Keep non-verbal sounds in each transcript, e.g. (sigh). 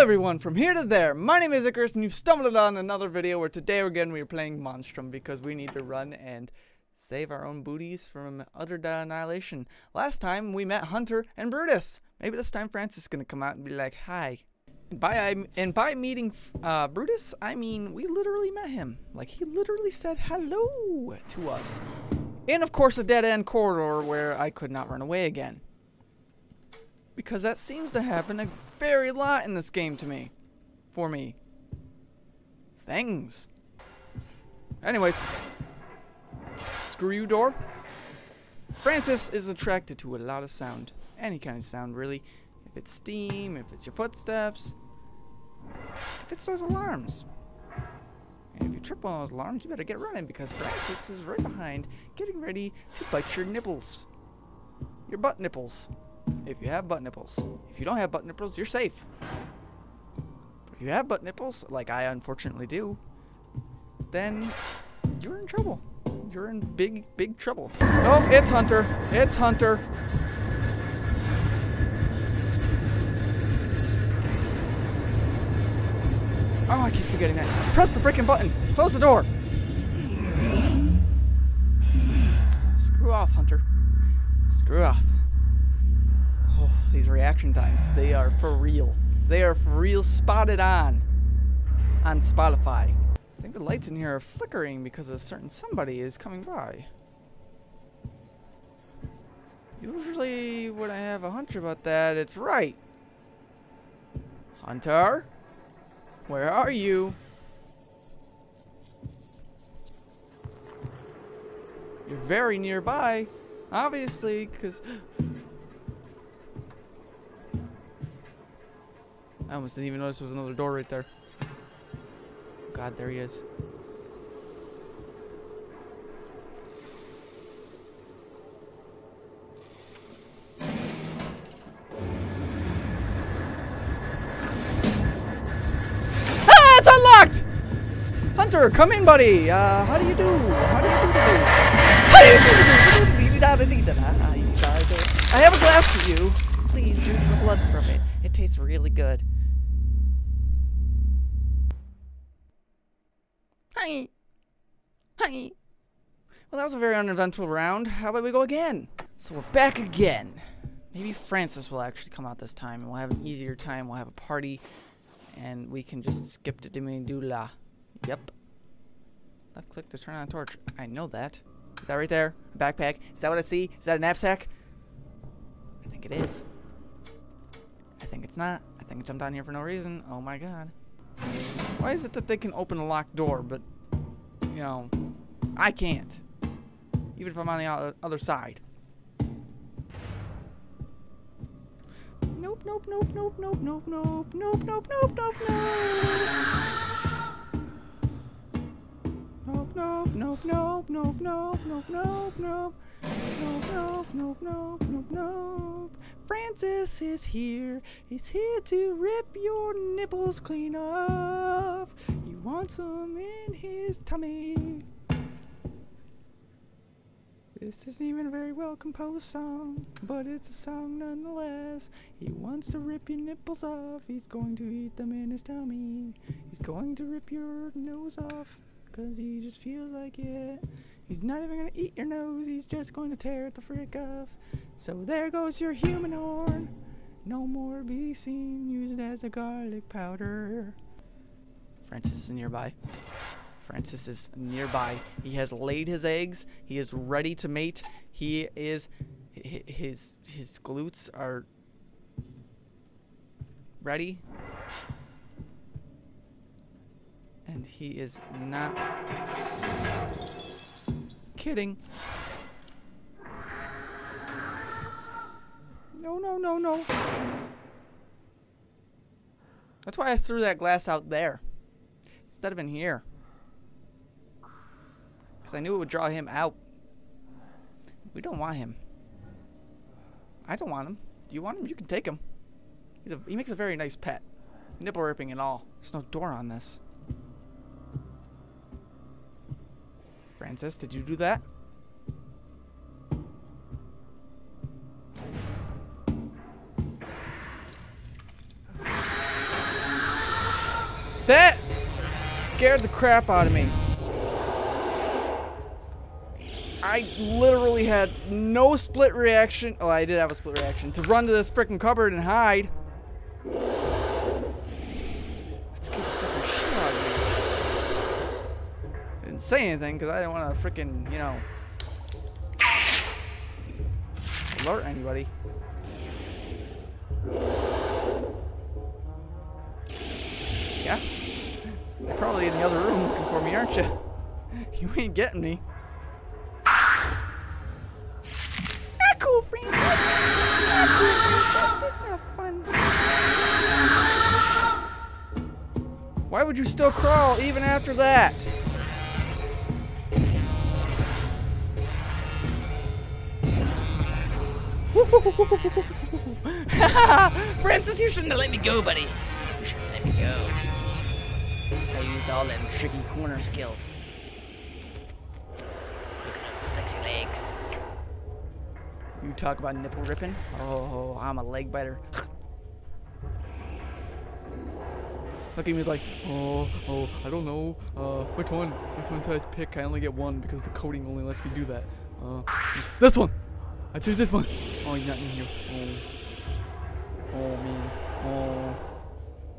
everyone, from here to there, my name is Ikarus and you've stumbled on another video where today again we are playing Monstrum because we need to run and save our own booties from utter annihilation. Last time we met Hunter and Brutus. Maybe this time Francis is going to come out and be like, hi. And by, I, and by meeting uh, Brutus, I mean we literally met him. Like he literally said hello to us. And of course a dead end corridor where I could not run away again. Because that seems to happen very lot in this game to me. For me. Things. Anyways. Screw you, door. Francis is attracted to a lot of sound. Any kind of sound, really. If it's steam, if it's your footsteps, if it's those alarms. And if you trip on those alarms, you better get running because Francis is right behind, getting ready to bite your nipples. Your butt nipples if you have butt nipples. If you don't have butt nipples, you're safe. If you have butt nipples, like I unfortunately do, then you're in trouble. You're in big, big trouble. Oh, it's Hunter. It's Hunter. Oh, I keep forgetting that. Press the freaking button. Close the door. Screw off, Hunter. Screw off. These reaction times, they are for real. They are for real spotted on on Spotify. I think the lights in here are flickering because a certain somebody is coming by. Usually when I have a hunch about that, it's right. Hunter? Where are you? You're very nearby, obviously, because I almost didn't even notice there was another door right there. God, there he is. Ah, it's unlocked! Hunter, come in, buddy. Uh, how do you do? How do you do today? How do you do today? I have a glass for you. Please drink the blood from it. It tastes really good. Hi. Hi. Well, that was a very uneventful round. How about we go again? So we're back again. Maybe Francis will actually come out this time, and we'll have an easier time. We'll have a party, and we can just skip to Dimidula. Yep. Left click to turn on a torch. I know that. Is that right there? Backpack? Is that what I see? Is that a knapsack? I think it is. I think it's not. I think I jumped down here for no reason. Oh my god. Why is it that they can open a locked door, but, you know, I can't? Even if I'm on the other side. Nope, nope, nope, nope, nope, nope, nope, nope, nope, nope, nope, nope. Nope, nope, nope, nope, nope, nope, nope, nope, nope. Nope, nope, nope, nope, nope, nope. Francis is here. He's here to rip your nipples clean off. He wants them in his tummy. This isn't even a very well composed song, but it's a song nonetheless. He wants to rip your nipples off. He's going to eat them in his tummy. He's going to rip your nose off, cause he just feels like it. He's not even gonna eat your nose, he's just going to tear it the frick off. So there goes your human horn. No more be seen used as a garlic powder. Francis is nearby. Francis is nearby. He has laid his eggs. He is ready to mate. He is his his glutes are ready. And he is not kidding. No, no, no, no. That's why I threw that glass out there. Instead of in here. Because I knew it would draw him out. We don't want him. I don't want him. Do you want him? You can take him. He's a, he makes a very nice pet. Nipple ripping and all. There's no door on this. Francis, did you do that? That scared the crap out of me. I literally had no split reaction. Oh, I did have a split reaction to run to this freaking cupboard and hide. That scared the freaking shit out of me. I didn't say anything because I didn't want to freaking, you know, alert anybody. Yeah? You're probably in the other room looking for me, aren't you? (laughs) You ain't getting me. Ah, cool, Francis. Ah, cool, Francis. That's not fun. Why would you still crawl even after that? (laughs) Francis, you shouldn't have let me go, buddy. You shouldn't let me go. I used all them tricky corner skills. Look at those sexy legs. You talk about nipple ripping? Oh, I'm a leg biter. (laughs) At me like, oh, oh, I don't know. Uh, which one? Which one should I pick? I only get one because the coding only lets me do that. Uh, this one! I choose this one. Oh, you're not in here. Oh. Oh, man. Oh. Uh, uh,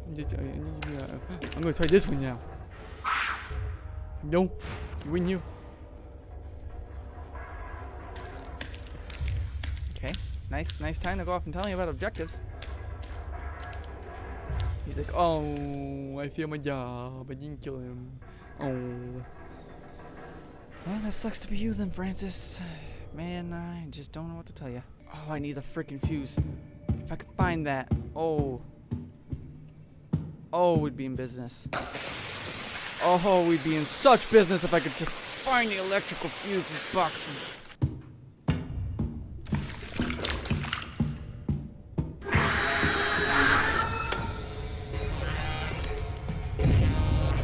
I'm, just, I, am gonna try this one now. No. You win you. Okay. Nice, nice time to go off and tell me about objectives. He's like, oh, I feel my job. I didn't kill him. Oh. Well, that sucks to be you then, Francis. Man, I just don't know what to tell you. Oh, I need the freaking fuse. If I could find that. Oh. Oh, we'd be in business. Oh, we'd be in such business if I could just find the electrical fuses boxes.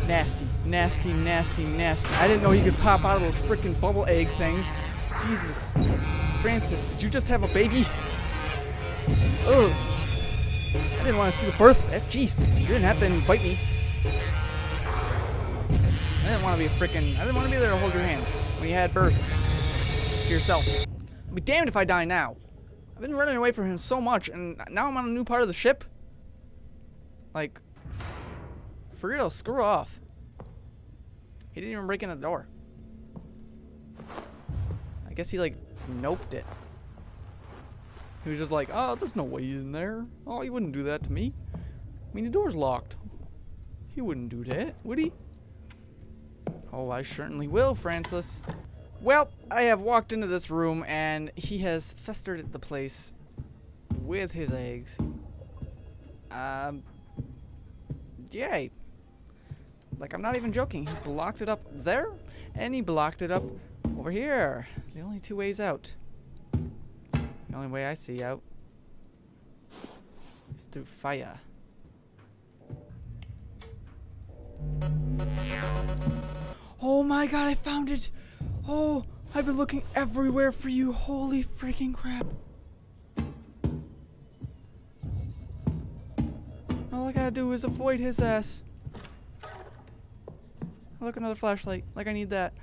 Nasty, nasty, nasty, nasty. I didn't know he could pop out of those freaking bubble egg things. Jesus. Francis, did you just have a baby? Ugh. I didn't want to see the birth. Jeez, you didn't have to invite me. I didn't want to be a freaking. I didn't want to be there to hold your hand when you had birth to yourself. I'll be damned if I die now. I've been running away from him so much, and now I'm on a new part of the ship. Like, for real, screw off. He didn't even break in the door. I guess he like noped it. He was just like, oh, there's no way he's in there. Oh, he wouldn't do that to me. I mean, the door's locked. He wouldn't do that, would he? Oh, I certainly will, Francis. Well, I have walked into this room and he has festered the place with his eggs. Um, yay. Like, I'm not even joking. He blocked it up there and he blocked it up over here. The only two ways out. The only way I see out is through fire. Oh my god, I found it! Oh, I've been looking everywhere for you. Holy freaking crap. All I gotta do is avoid his ass. Look, another flashlight. Like I need that.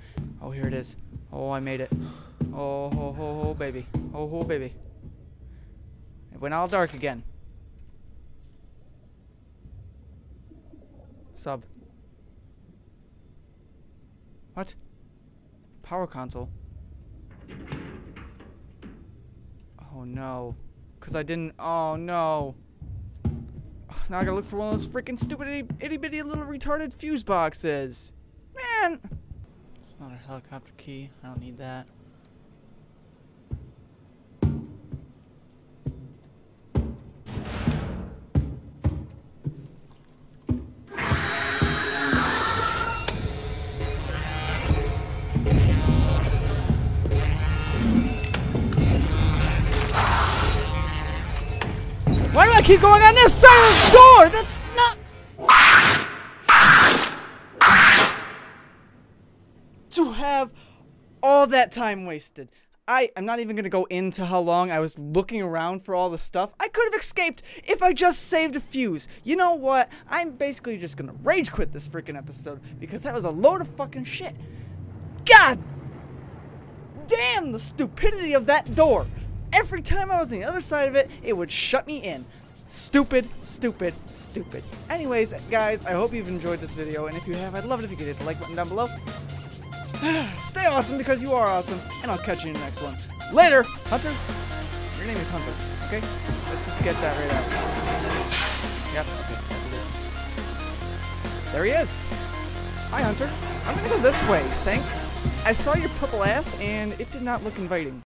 Oh, here it is. Oh, I made it. Oh, ho, ho, ho, baby. Oh, ho, baby. It went all dark again. Sub. What? Power console. Oh no. Cause I didn't. Oh no. (sighs) Now I gotta look for one of those freaking stupid itty, itty bitty little retarded fuse boxes. Man. It's not a helicopter key. I don't need that. Why do I keep going on this side of the door? That's not... To have all that time wasted. I, I'm not even gonna go into how long I was looking around for all the stuff. I could have escaped if I just saved a fuse. You know what? I'm basically just gonna rage quit this freaking episode because that was a load of fucking shit. God damn the stupidity of that door. Every time I was on the other side of it, it would shut me in. Stupid, stupid, stupid. Anyways, guys, I hope you've enjoyed this video, and if you have, I'd love it if you could hit the like button down below. (sighs) Stay awesome because you are awesome, and I'll catch you in the next one. Later, Hunter. Your name is Hunter, okay? Let's just get that right out. Yep, okay. There he is. Hi, Hunter. I'm gonna go this way, thanks. I saw your purple ass, and it did not look inviting.